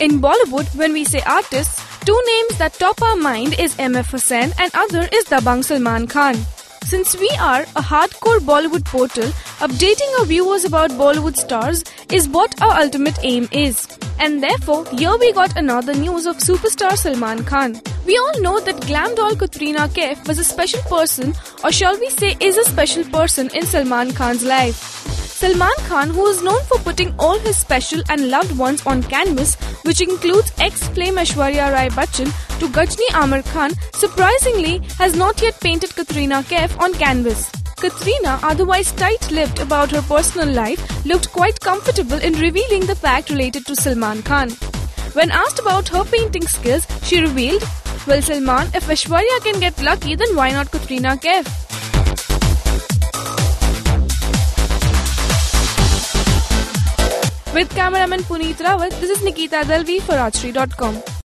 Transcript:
In Bollywood, when we say artists, two names that top our mind is MF Hussain and other is Dabangg Salman Khan. Since we are a hardcore Bollywood portal, updating our viewers about Bollywood stars is what our ultimate aim is. And therefore, here we got another news of superstar Salman Khan. We all know that glam doll Katrina Kaif was a special person, or shall we say, is a special person in Salman Khan's life. Salman Khan, who is known for putting all his special and loved ones on canvas, which includes ex-flame Aishwarya Rai Bachchan to Ghajini Aamir Khan, surprisingly has not yet painted Katrina Kaif on canvas. Katrina, otherwise tight-lipped about her personal life, looked quite comfortable in revealing the fact related to Salman Khan. When asked about her painting skills, she revealed, Well, Salman, if Aishwarya can get lucky, then why not Katrina Kaif? With cameraman Puneet Rawat, this is Nikita Dalvi for Rajshri.com.